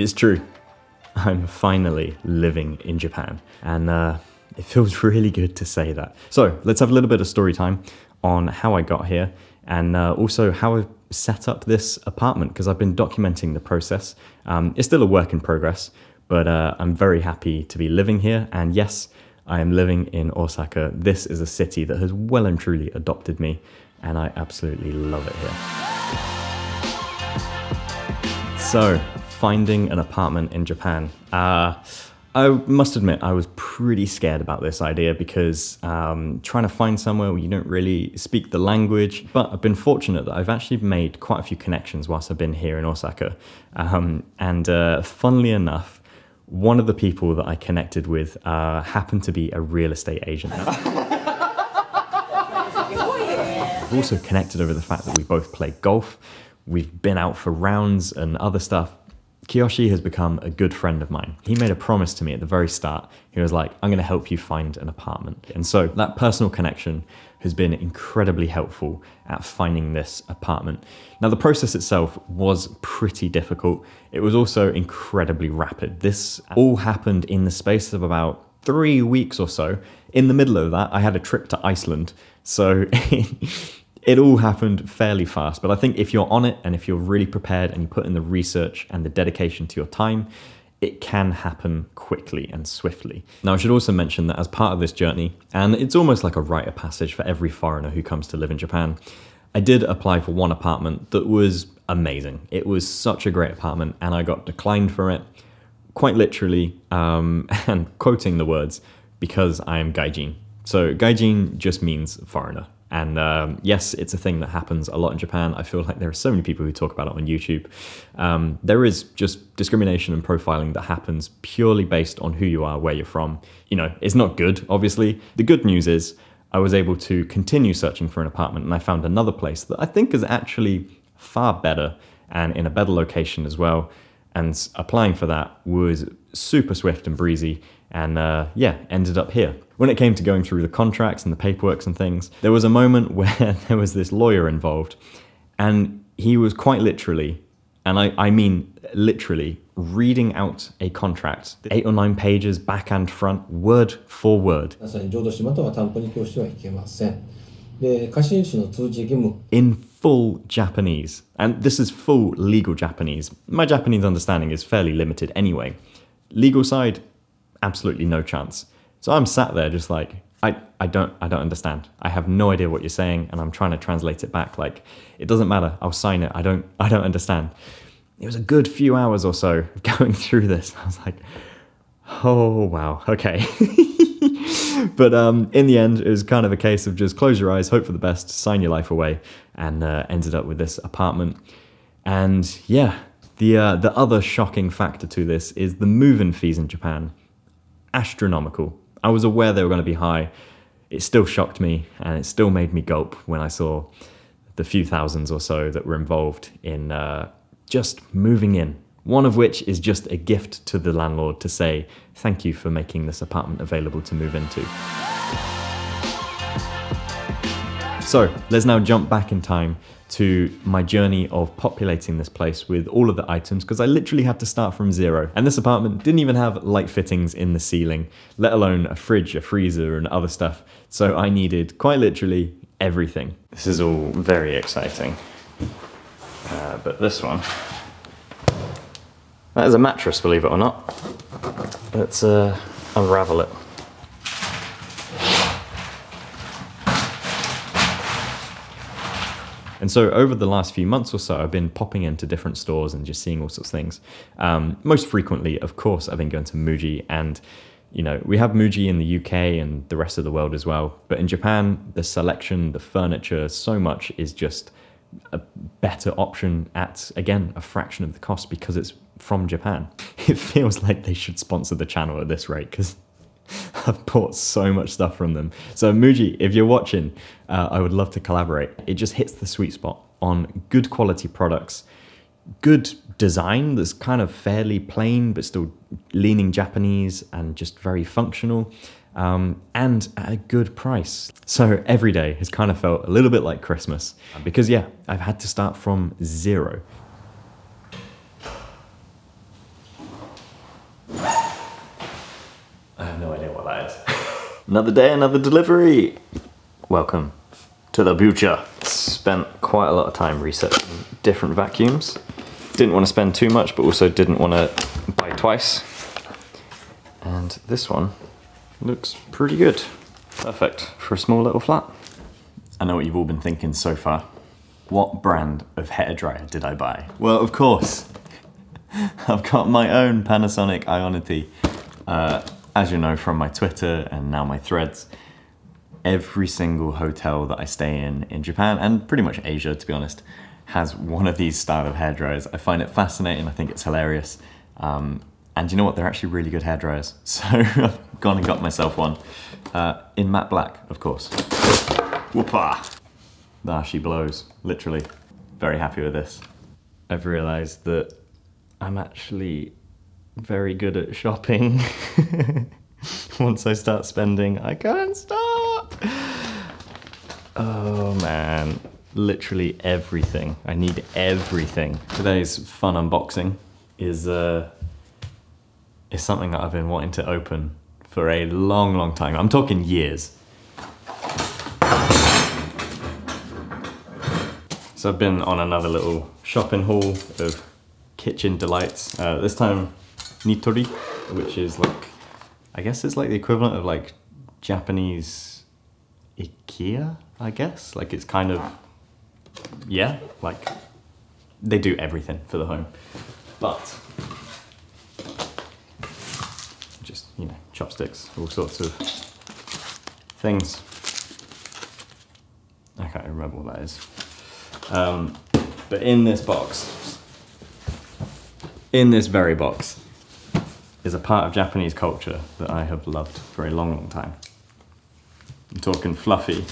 It's true. I'm finally living in Japan, and uh, it feels really good to say that. So let's have a little bit of story time on how I got here and uh, also how I've set up this apartment because I've been documenting the process. Um, it's still a work in progress, but uh, I'm very happy to be living here. And yes, I am living in Osaka. This is a city that has well and truly adopted me, and I absolutely love it here. So, finding an apartment in Japan. Uh, I must admit, I was pretty scared about this idea because um, trying to find somewhere where you don't really speak the language. But I've been fortunate that I've actually made quite a few connections whilst I've been here in Osaka. Um, and uh, funnily enough, one of the people that I connected with uh, happened to be a real estate agent. We've also connected over the fact that we both play golf. We've been out for rounds and other stuff. Kiyoshi has become a good friend of mine. He made a promise to me at the very start. He was like, I'm going to help you find an apartment. And so that personal connection has been incredibly helpful at finding this apartment. Now, the process itself was pretty difficult. It was also incredibly rapid. This all happened in the space of about three weeks or so. In the middle of that, I had a trip to Iceland. So it all happened fairly fast. But I think if you're on it and if you're really prepared and you put in the research and the dedication to your time, it can happen quickly and swiftly. Now, I should also mention that as part of this journey, and it's almost like a rite of passage for every foreigner who comes to live in Japan, I did apply for one apartment that was amazing. It was such a great apartment, and I got declined for it, quite literally, um, and quoting the words, because I am gaijin. So, gaijin just means foreigner. And um, yes, it's a thing that happens a lot in Japan. I feel like there are so many people who talk about it on YouTube. Um, there is just discrimination and profiling that happens purely based on who you are, where you're from. You know, it's not good, obviously. The good news is I was able to continue searching for an apartment and I found another place that I think is actually far better and in a better location as well. And applying for that was super swift and breezy and uh, yeah, ended up here. When it came to going through the contracts and the paperwork and things, there was a moment where there was this lawyer involved, and he was quite literally, and I, I mean literally, reading out a contract, eight or nine pages, back and front, word for word. In full Japanese. And this is full legal Japanese. My Japanese understanding is fairly limited anyway. Legal side, absolutely no chance. So I'm sat there just like, I, I don't I don't understand. I have no idea what you're saying and I'm trying to translate it back like it doesn't matter. I'll sign it. I don't I don't understand. It was a good few hours or so going through this. I was like, "Oh, wow. Okay." but um, in the end, it was kind of a case of just close your eyes, hope for the best, sign your life away, and uh, ended up with this apartment. And yeah, the uh, the other shocking factor to this is the move-in fees in Japan astronomical. I was aware they were going to be high. It still shocked me and it still made me gulp when I saw the few thousands or so that were involved in uh, just moving in. One of which is just a gift to the landlord to say, thank you for making this apartment available to move into. So let's now jump back in time to my journey of populating this place with all of the items because I literally had to start from zero. And this apartment didn't even have light fittings in the ceiling, let alone a fridge, a freezer, and other stuff. So I needed quite literally everything. This is all very exciting. Uh, but this one, that is a mattress, believe it or not. Let's uh, unravel it. And so over the last few months or so, I've been popping into different stores and just seeing all sorts of things. Um, most frequently, of course, I've been going to Muji and you know, we have Muji in the UK and the rest of the world as well. But in Japan, the selection, the furniture, so much is just a better option at, again, a fraction of the cost because it's from Japan. It feels like they should sponsor the channel at this rate because I've bought so much stuff from them. So Muji, if you're watching, uh, I would love to collaborate. It just hits the sweet spot on good quality products, good design that's kind of fairly plain but still leaning Japanese and just very functional. Um, and at a good price. So every day has kind of felt a little bit like Christmas because, yeah, I've had to start from zero. Another day, another delivery. Welcome to the future. Spent quite a lot of time researching different vacuums. Didn't want to spend too much, but also didn't want to buy twice. And this one looks pretty good. Perfect for a small little flat. I know what you've all been thinking so far. What brand of hairdryer did I buy? Well, of course, I've got my own Panasonic Ionity. Uh, as you know from my Twitter and now my threads, every single hotel that I stay in in Japan and pretty much Asia, to be honest, has one of these style of hairdryers. I find it fascinating. I think it's hilarious. Um, and you know what? They're actually really good hairdryers. So I've gone and got myself one uh, in matte black, of course. Whoopa! Ah, she blows, literally. Very happy with this. I've realized that I'm actually very good at shopping. Once I start spending, I can't stop. Oh man, literally everything. I need everything. Today's fun unboxing is uh, is something that I've been wanting to open for a long, long time. I'm talking years. So I've been on another little shopping haul of kitchen delights. Uh, this time Nitori, which is like, I guess it's like the equivalent of like Japanese Ikea, I guess. Like it's kind of, yeah, like they do everything for the home. But, just, you know, chopsticks, all sorts of things. I can't remember what that is. Um, but in this box, in this very box, is a part of Japanese culture that I have loved for a long, long time. I'm talking fluffy,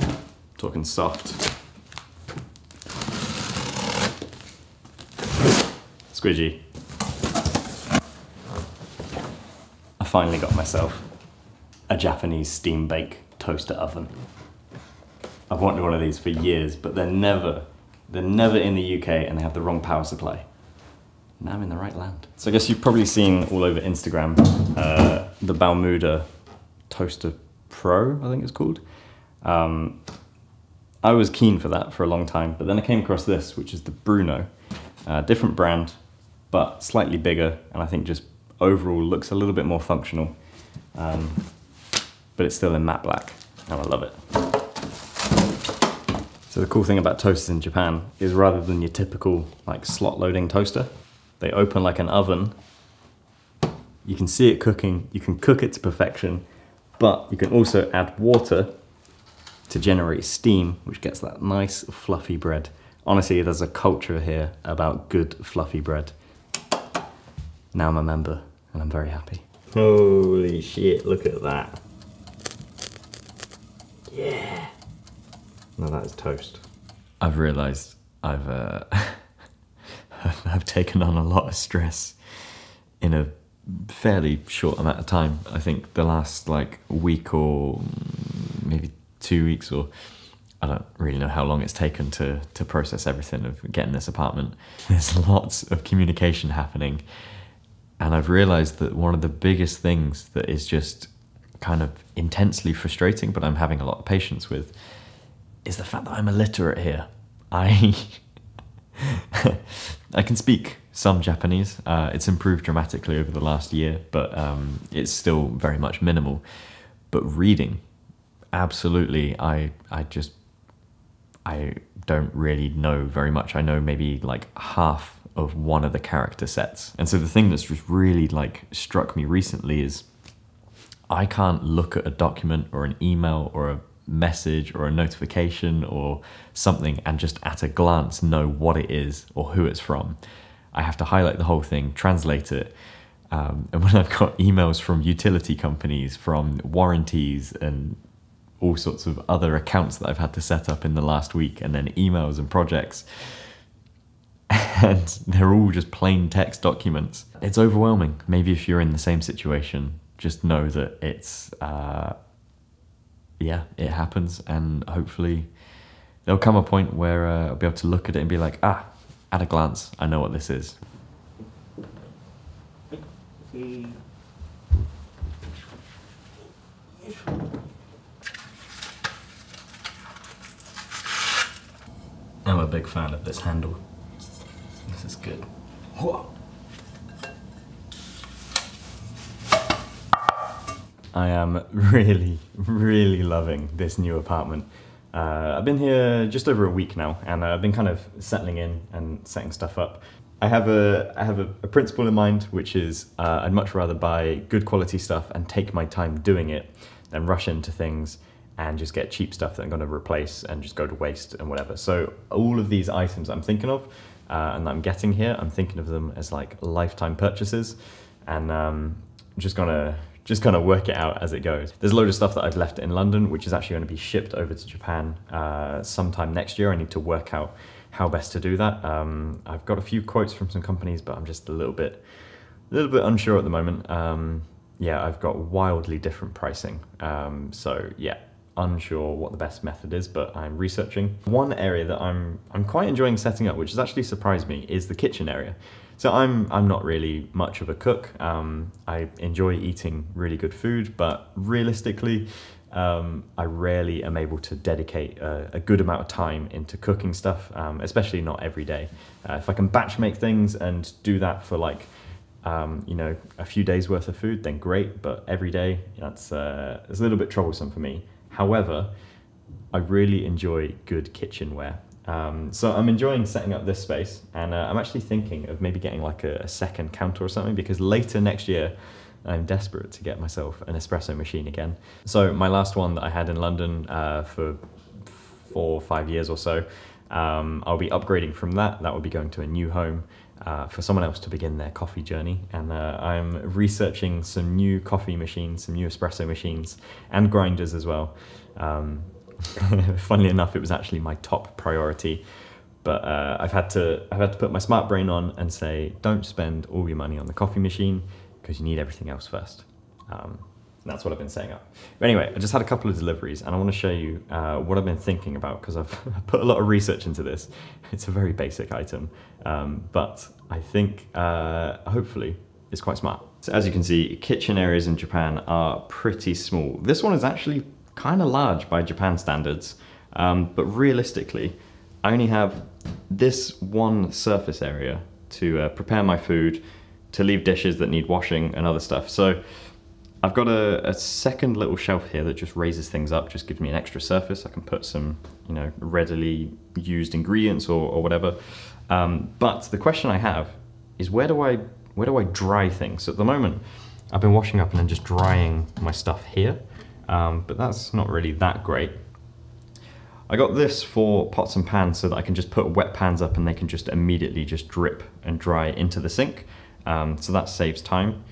I'm talking soft, squidgy. I finally got myself a Japanese steam bake toaster oven. I've wanted one of these for years, but they're never, they're never in the UK and they have the wrong power supply. Now I'm in the right land. So I guess you've probably seen all over Instagram uh, the Balmuda Toaster Pro, I think it's called. Um, I was keen for that for a long time, but then I came across this, which is the Bruno. Uh, different brand, but slightly bigger, and I think just overall looks a little bit more functional. Um, but it's still in matte black, and I love it. So the cool thing about toasters in Japan is rather than your typical like slot loading toaster, they open like an oven. You can see it cooking, you can cook it to perfection, but you can also add water to generate steam, which gets that nice fluffy bread. Honestly, there's a culture here about good fluffy bread. Now I'm a member and I'm very happy. Holy shit, look at that. Yeah. Now that is toast. I've realized I've uh, I've taken on a lot of stress in a fairly short amount of time. I think the last like week or maybe two weeks or I don't really know how long it's taken to to process everything of getting this apartment. There's lots of communication happening and I've realized that one of the biggest things that is just kind of intensely frustrating but I'm having a lot of patience with is the fact that I'm illiterate here. I I can speak some Japanese. Uh, it's improved dramatically over the last year, but um, it's still very much minimal. But reading, absolutely, I I just I don't really know very much. I know maybe like half of one of the character sets. And so the thing that's just really like struck me recently is I can't look at a document or an email or a message or a notification or something and just at a glance know what it is or who it's from. I have to highlight the whole thing, translate it. Um, and when I've got emails from utility companies, from warranties, and all sorts of other accounts that I've had to set up in the last week, and then emails and projects, and they're all just plain text documents, it's overwhelming. Maybe if you're in the same situation, just know that it's. Uh, yeah, it happens, and hopefully there'll come a point where uh, I'll be able to look at it and be like, ah, at a glance, I know what this is. I'm a big fan of this handle. This is good. Whoa. I am really, really loving this new apartment. Uh, I've been here just over a week now, and uh, I've been kind of settling in and setting stuff up. I have a I have a, a principle in mind, which is uh, I'd much rather buy good quality stuff and take my time doing it than rush into things and just get cheap stuff that I'm going to replace and just go to waste and whatever. So all of these items I'm thinking of uh, and I'm getting here, I'm thinking of them as like lifetime purchases, and um, just gonna just kind of work it out as it goes. There's a load of stuff that I've left in London, which is actually going to be shipped over to Japan uh, sometime next year. I need to work out how best to do that. Um, I've got a few quotes from some companies, but I'm just a little bit, a little bit unsure at the moment. Um, yeah, I've got wildly different pricing. Um, so yeah, unsure what the best method is, but I'm researching. One area that I'm I'm quite enjoying setting up, which has actually surprised me, is the kitchen area. So I'm I'm not really much of a cook. Um, I enjoy eating really good food, but realistically, um, I rarely am able to dedicate a, a, good amount of time into cooking stuff, um, especially not every day. Uh, if I can batch make things and do that for like, um, you know, a few days worth of food, then great. But every day, that's uh, it's a little bit troublesome for me. However, I really enjoy good kitchenware. Um, so I'm enjoying setting up this space, and uh, I'm actually thinking of maybe getting like a, a second counter or something because later next year I'm desperate to get myself an espresso machine again. So my last one that I had in London uh, for four or five years or so, um, I'll be upgrading from that. That will be going to a new home uh, for someone else to begin their coffee journey. And uh, I'm researching some new coffee machines, some new espresso machines, and grinders as well. Um, funnily enough, it was actually my top priority. But uh, I've had to I've had to put my smart brain on and say, don't spend all your money on the coffee machine because you need everything else first. Um, that's what I've been saying up. Anyway, I just had a couple of deliveries and I want to show you uh, what I've been thinking about because I've put a lot of research into this. It's a very basic item, um, but I think uh, hopefully it's quite smart. So as you can see, kitchen areas in Japan are pretty small. This one is actually kind of large by Japan standards, um, but realistically, I only have this one surface area to uh, prepare my food, to leave dishes that need washing and other stuff. So I've got a, a, second little shelf here that just raises things up, just gives me an extra surface. I can put some, you know, readily used ingredients or, or whatever. Um, but the question I have is where do I where do I dry things? So at the moment, I've been washing up and then just drying my stuff here, um, but that's not really that great. I got this for pots and pans so that I can just put wet pans up and they can just immediately just drip and dry into the sink. Um, so that saves time.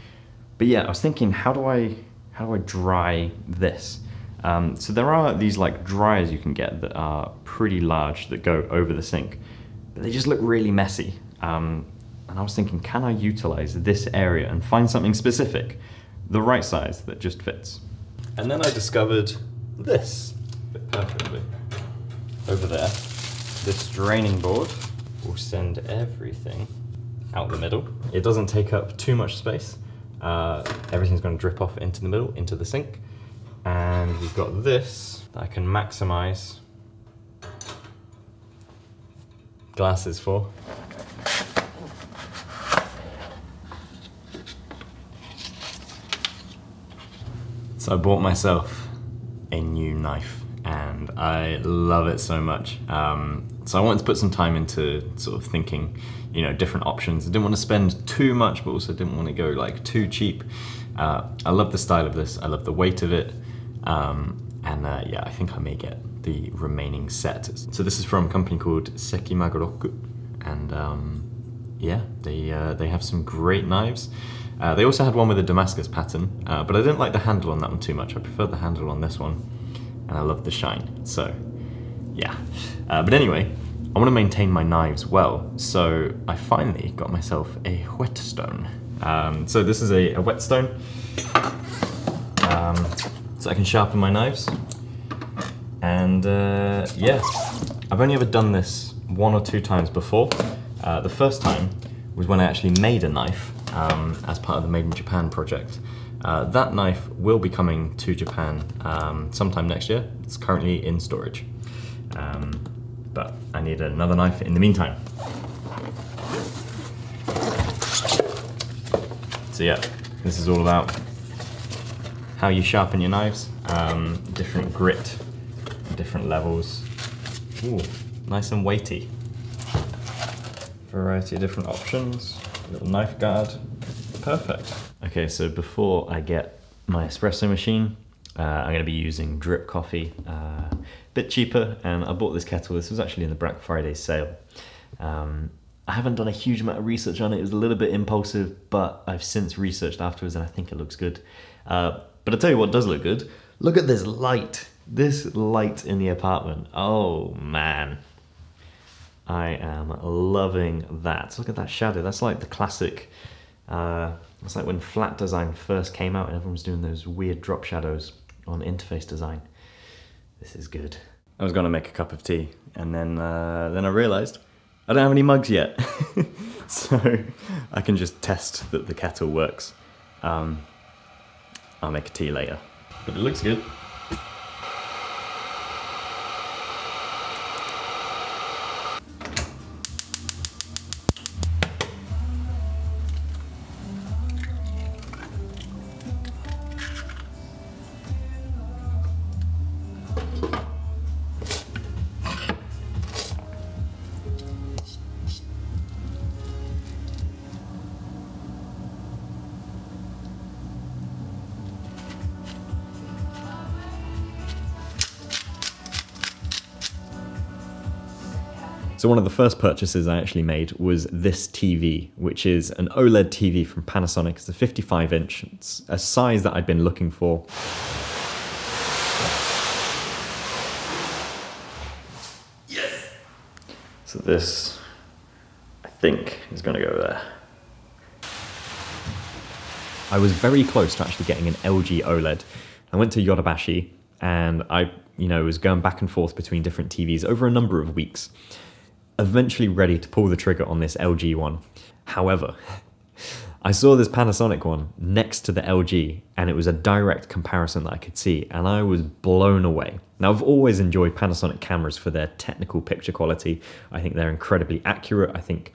But yeah, I was thinking, how do I how do I dry this? Um, so there are these like dryers you can get that are pretty large that go over the sink, but they just look really messy. Um, and I was thinking, can I utilize this area and find something specific, the right size that just fits? And then I discovered this perfectly over there. This draining board will send everything out the middle. It doesn't take up too much space. Uh, everything's going to drip off into the middle, into the sink. And we've got this that I can maximize glasses for. So I bought myself a new knife and I love it so much. Um, so I wanted to put some time into sort of thinking, you know, different options. I didn't want to spend too much, but also didn't want to go like too cheap. Uh, I love the style of this. I love the weight of it. Um, and uh, yeah, I think I may get the remaining set. So this is from a company called Sekimagoroku. And um, yeah, they, uh, they have some great knives. Uh, they also had one with a Damascus pattern, uh, but I didn't like the handle on that one too much. I prefer the handle on this one and I love the shine. So yeah. Uh, but anyway, I want to maintain my knives well, so I finally got myself a whetstone. Um, so this is a, a whetstone, um, so I can sharpen my knives. And uh, yeah, I've only ever done this one or two times before. Uh, the first time was when I actually made a knife um, as part of the Made in Japan project. Uh, that knife will be coming to Japan um, sometime next year. It's currently in storage. Um, but I need another knife in the meantime. So yeah, this is all about how you sharpen your knives, um, different grit, different levels. Ooh, nice and weighty. Variety of different options, little knife guard, perfect. Okay, so before I get my espresso machine, uh, I'm gonna be using drip coffee, uh, a bit cheaper, and I bought this kettle, this was actually in the Black Friday sale. Um, I haven't done a huge amount of research on it. It was a little bit impulsive, but I've since researched afterwards and I think it looks good. Uh, but I'll tell you what does look good. Look at this light. This light in the apartment. Oh man. I am loving that. Look at that shadow. That's like the classic, uh, it's like when flat design first came out and everyone was doing those weird drop shadows on interface design. This is good. I was gonna make a cup of tea and then, uh, then I realized I don't have any mugs yet, so I can just test that the kettle works. Um, I'll make a tea later, but it looks good. One of the first purchases I actually made was this TV, which is an OLED TV from Panasonic. It's a 55 inch. It's a size that I'd been looking for. Yes! So this, I think, is gonna go there. I was very close to actually getting an LG OLED. I went to Yodobashi and I, you know, was going back and forth between different TVs over a number of weeks eventually ready to pull the trigger on this LG one. However, I saw this Panasonic one next to the LG and it was a direct comparison that I could see and I was blown away. Now I've always enjoyed Panasonic cameras for their technical picture quality. I think they're incredibly accurate. I think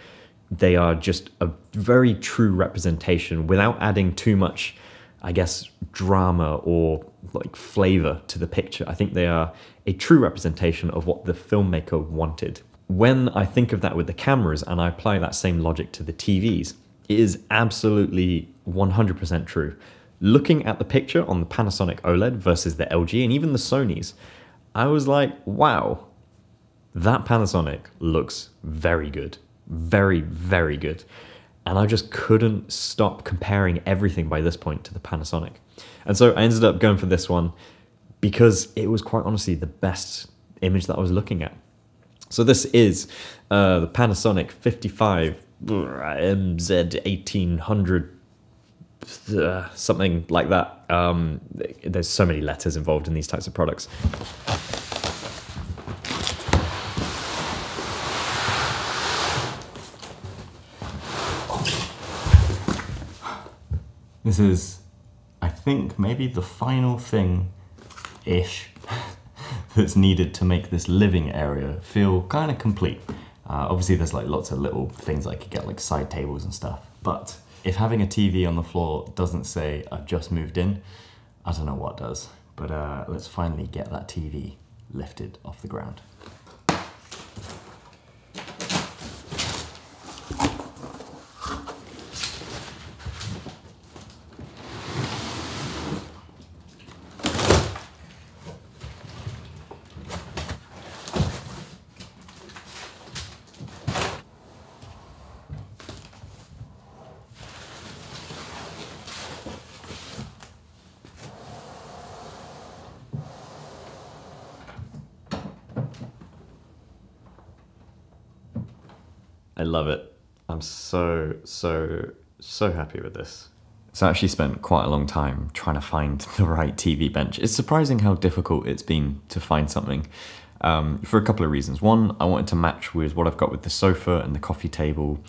they are just a very true representation without adding too much, I guess, drama or like flavor to the picture. I think they are a true representation of what the filmmaker wanted when I think of that with the cameras and I apply that same logic to the TVs, it is absolutely 100% true. Looking at the picture on the Panasonic OLED versus the LG and even the Sony's, I was like, wow, that Panasonic looks very good. Very, very good. And I just couldn't stop comparing everything by this point to the Panasonic. And so I ended up going for this one because it was quite honestly the best image that I was looking at. So this is uh, the Panasonic 55 MZ1800 uh, something like that. Um, there's so many letters involved in these types of products. This is, I think, maybe the final thing ish that's needed to make this living area feel kind of complete. Uh, obviously there's like lots of little things I could get like side tables and stuff, but if having a TV on the floor doesn't say I've just moved in, I don't know what does. But uh, let's finally get that TV lifted off the ground. Love it. I'm so, so, so happy with this. So I actually spent quite a long time trying to find the right TV bench. It's surprising how difficult it's been to find something um, for a couple of reasons. One, I wanted to match with what I've got with the sofa and the coffee table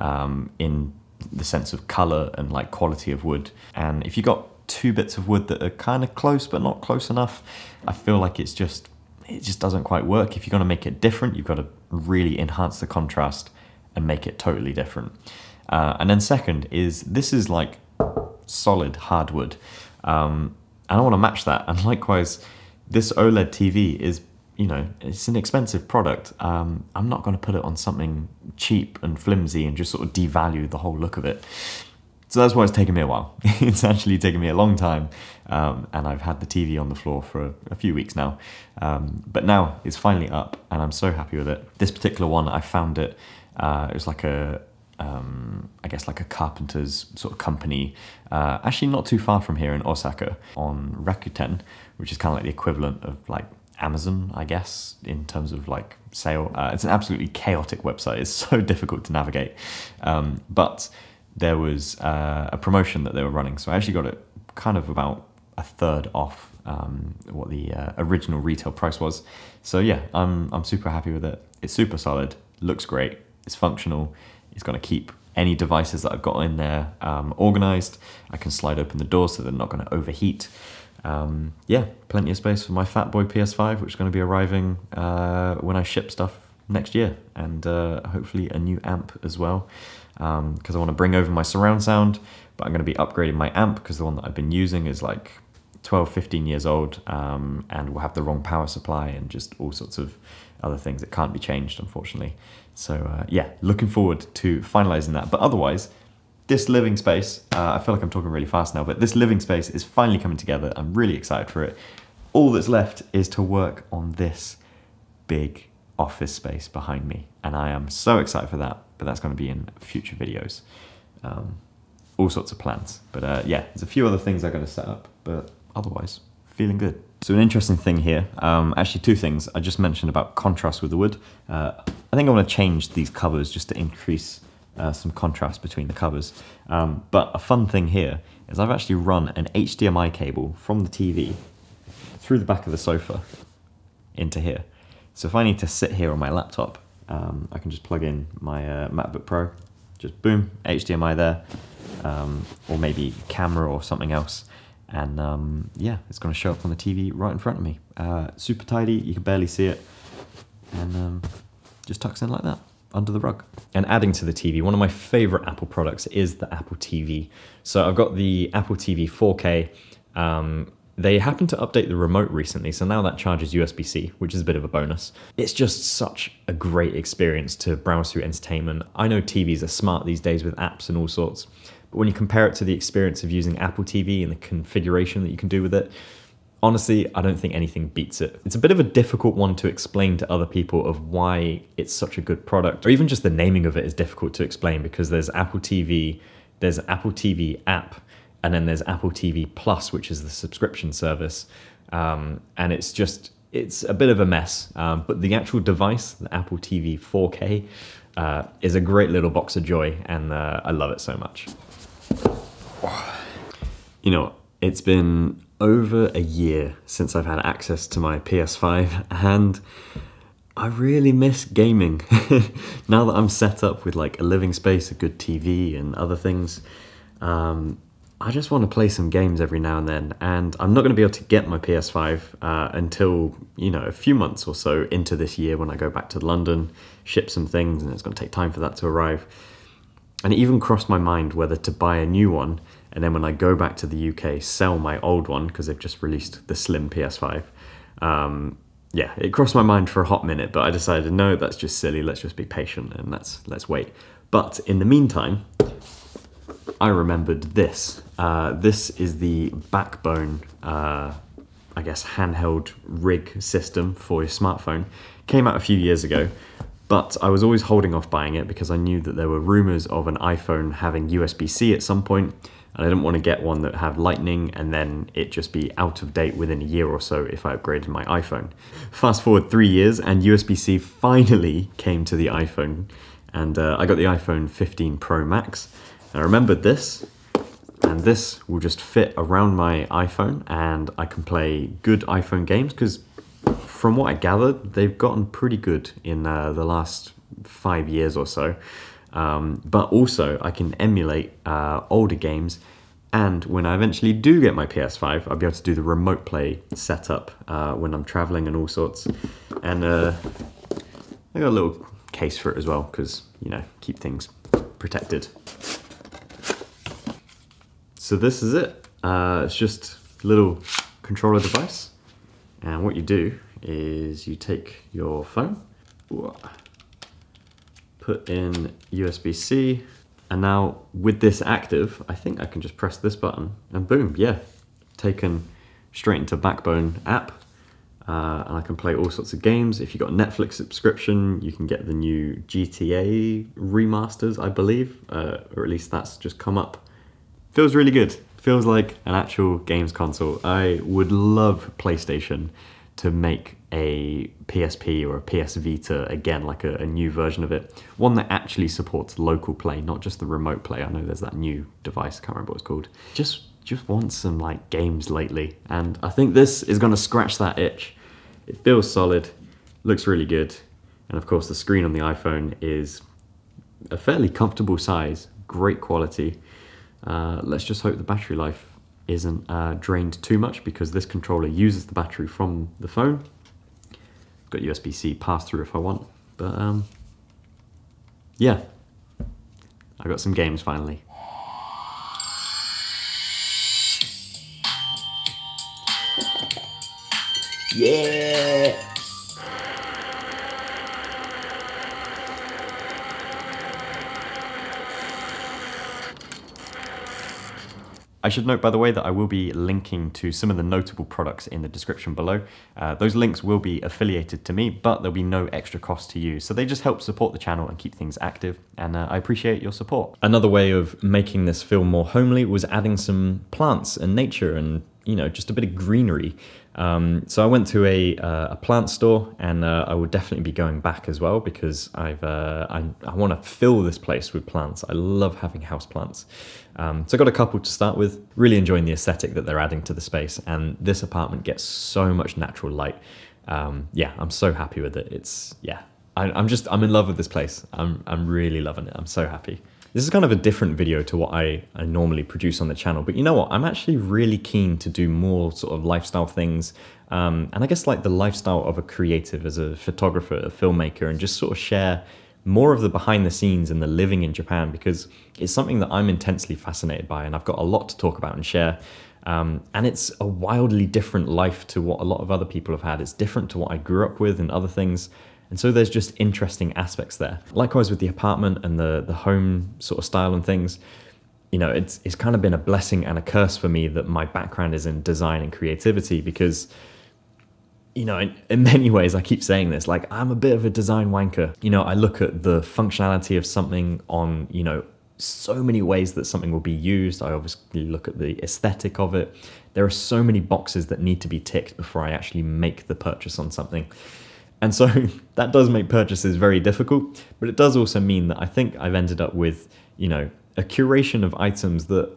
um, in the sense of color and like quality of wood. And if you've got two bits of wood that are kind of close but not close enough. I feel like it's just it just doesn't quite work. If you're going to make it different, you've got to really enhance the contrast and make it totally different. Uh, and then second is this is like solid hardwood. Um, and I want to match that. And likewise, this OLED TV is, you know, it's an expensive product. Um, I'm not going to put it on something cheap and flimsy and just sort of devalue the whole look of it. So that's why it's taken me a while. it's actually taken me a long time, um, and I've had the TV on the floor for a, a few weeks now. Um, but now it's finally up, and I'm so happy with it. This particular one, I found it. Uh, it was like a, um, I guess like a carpenter's sort of company, uh, actually not too far from here in Osaka on Rakuten, which is kind of like the equivalent of like Amazon, I guess, in terms of like sale. Uh, it's an absolutely chaotic website. It's so difficult to navigate, um, but there was uh, a promotion that they were running. So I actually got it kind of about a third off um, what the uh, original retail price was. So yeah, I'm, I'm super happy with it. It's super solid, looks great, it's functional, it's going to keep any devices that I've got in there um, organized. I can slide open the door so they're not going to overheat. Um, yeah, plenty of space for my Fat Boy PS5, which is going to be arriving uh, when I ship stuff next year, and uh, hopefully a new amp as well because um, I want to bring over my surround sound, but I'm going to be upgrading my amp because the one that I've been using is like 12, 15 years old um, and will have the wrong power supply and just all sorts of other things that can't be changed, unfortunately. So uh, yeah, looking forward to finalizing that. But otherwise, this living space, uh, I feel like I'm talking really fast now, but this living space is finally coming together. I'm really excited for it. All that's left is to work on this big office space behind me. And I am so excited for that, but that's going to be in future videos. Um, all sorts of plans. But uh, yeah, there's a few other things going to set up, but otherwise, feeling good. So an interesting thing here, um, actually two things. I just mentioned about contrast with the wood. Uh, I think I want to change these covers just to increase uh, some contrast between the covers. Um, but a fun thing here is I've actually run an HDMI cable from the TV through the back of the sofa into here. So if I need to sit here on my laptop, um, I can just plug in my uh, MacBook Pro, just boom, HDMI there, um, or maybe camera or something else. And um, yeah, it's going to show up on the TV right in front of me. Uh, super tidy, you can barely see it, and um, just tucks in like that under the rug. And adding to the TV, one of my favorite Apple products is the Apple TV. So I've got the Apple TV 4K. Um, they happened to update the remote recently, so now that charges USB-C, which is a bit of a bonus. It's just such a great experience to browse through entertainment. I know TVs are smart these days with apps and all sorts, when you compare it to the experience of using Apple TV and the configuration that you can do with it, honestly, I don't think anything beats it. It's a bit of a difficult one to explain to other people of why it's such a good product, or even just the naming of it is difficult to explain because there's Apple TV, there's Apple TV app, and then there's Apple TV Plus, which is the subscription service, um, and it's just it's a bit of a mess. Um, but the actual device, the Apple TV 4K, uh, is a great little box of joy, and uh, I love it so much. You know, it's been over a year since I've had access to my PS5, and I really miss gaming. now that I'm set up with like a living space, a good TV, and other things, um, I just want to play some games every now and then, and I'm not going to be able to get my PS5 uh, until you know a few months or so into this year when I go back to London, ship some things, and it's going to take time for that to arrive. And it even crossed my mind whether to buy a new one, and then when I go back to the UK, sell my old one because they've just released the slim PS5. Um, yeah, it crossed my mind for a hot minute, but I decided no, that's just silly. Let's just be patient and let's let's wait. But in the meantime, I remembered this. Uh, this is the backbone, uh, I guess, handheld rig system for your smartphone. Came out a few years ago, but I was always holding off buying it because I knew that there were rumors of an iPhone having USB-C at some point, and I didn't want to get one that had lightning and then it just be out of date within a year or so if I upgraded my iPhone. Fast forward three years and USB-C finally came to the iPhone and uh, I got the iPhone 15 Pro Max I remembered this, and this will just fit around my iPhone, and I can play good iPhone games because, from what I gathered, they've gotten pretty good in uh, the last five years or so. Um, but also, I can emulate uh, older games And when I eventually do get my PS5, I'll be able to do the remote play setup uh, when I'm traveling and all sorts. And uh, I got a little case for it as well because, you know, keep things protected. So this is it. Uh, it's just a little controller device. And what you do is you take your phone, put in USB-C, and now with this active, I think I can just press this button and boom, yeah, taken straight into Backbone app. Uh, and I can play all sorts of games. If you've got a Netflix subscription, you can get the new GTA remasters, I believe, uh, or at least that's just come up. Feels really good. Feels like an actual games console. I would love PlayStation to make a PSP or a PS Vita again, like a, a, new version of it. One that actually supports local play, not just the remote play. I know there's that new device, I can't remember what it's called. Just just want some like games lately. And I think this is gonna scratch that itch. It feels solid, looks really good. And of course the screen on the iPhone is a fairly comfortable size, great quality. Uh, let's just hope the battery life isn't uh, drained too much because this controller uses the battery from the phone. Got USB-C pass through if I want, but um, yeah, I got some games finally. Yeah! I should note, by the way, that I will be linking to some of the notable products in the description below. Uh, those links will be affiliated to me, but there'll be no extra cost to you. So they just help support the channel and keep things active, and uh, I appreciate your support. Another way of making this feel more homely was adding some plants and nature and you know, just a bit of greenery. Um, so I went to a, uh, a plant store and uh, I will definitely be going back as well because I've, uh, I, I want to fill this place with plants. I love having house plants. Um, so I got a couple to start with, really enjoying the aesthetic that they're adding to the space. And this apartment gets so much natural light. Um, yeah, I'm so happy with it. It's, yeah, I, I'm just, I'm in love with this place. I'm, I'm really loving it. I'm so happy. This is kind of a different video to what I, I normally produce on the channel, but you know what? I'm actually really keen to do more sort of lifestyle things. Um, and I guess like the lifestyle of a creative as a photographer, a filmmaker, and just sort of share more of the behind the scenes and the living in Japan because it's something that I'm intensely fascinated by and I've got a lot to talk about and share. Um, and it's a wildly different life to what a lot of other people have had. It's different to what I grew up with and other things. And so there's just interesting aspects there. Likewise with the apartment and the, the home sort of style and things, you know, it's, it's kind of been a blessing and a curse for me that my background is in design and creativity because, you know, in, in many ways, I keep saying this, like I'm a bit of a design wanker. You know, I look at the functionality of something on, you know, so many ways that something will be used. I obviously look at the aesthetic of it. There are so many boxes that need to be ticked before I actually make the purchase on something. And so that does make purchases very difficult, but it does also mean that I think I've ended up with, you know, a curation of items that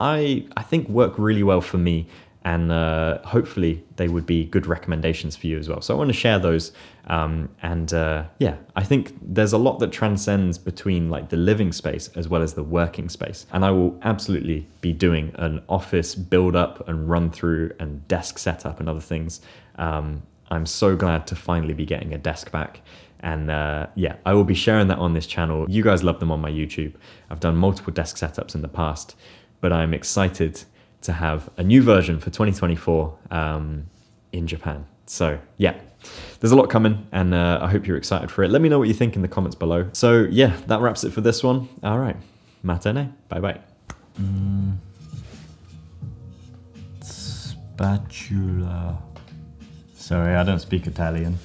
I I think work really well for me and uh, hopefully they would be good recommendations for you as well. So I want to share those, um, and uh, yeah, I think there's a lot that transcends between like the living space as well as the working space, and I will absolutely be doing an office build up and run through and desk setup and other things um, I'm so glad to finally be getting a desk back. And uh, yeah, I will be sharing that on this channel. You guys love them on my YouTube. I've done multiple desk setups in the past, but I'm excited to have a new version for 2024 um, in Japan. So yeah, there's a lot coming and uh, I hope you're excited for it. Let me know what you think in the comments below. So yeah, that wraps it for this one. All right, matane, bye bye. Mm. Spatula. Sorry, I don't speak Italian.